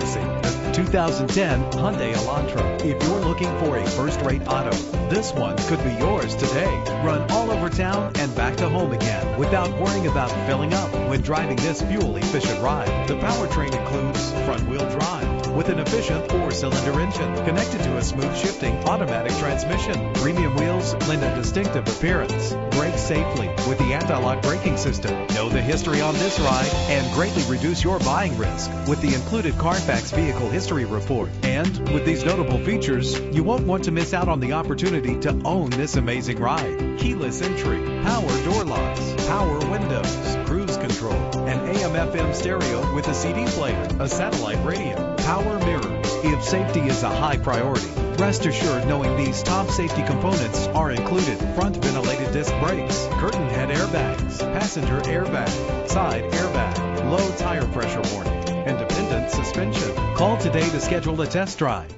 2010 Hyundai Elantra. If you're looking for a first-rate auto, this one could be yours today. Run all over town and back to home again without worrying about filling up when driving this fuel-efficient ride. The powertrain includes front-wheel drive with an efficient four-cylinder engine connected to a smooth shifting automatic transmission. Premium wheels lend a distinctive appearance. Brake safely with the anti-lock braking system. Know the history on this ride and greatly reduce your buying risk with the included Carfax Vehicle History Report. And with these notable features, you won't want to miss out on the opportunity to own this amazing ride. Keyless entry, power door locks, power windows, FM stereo with a CD player, a satellite radio, power mirrors. If safety is a high priority, rest assured knowing these top safety components are included. Front ventilated disc brakes, curtain head airbags, passenger airbag, side airbag, low tire pressure warning, independent suspension. Call today to schedule a test drive.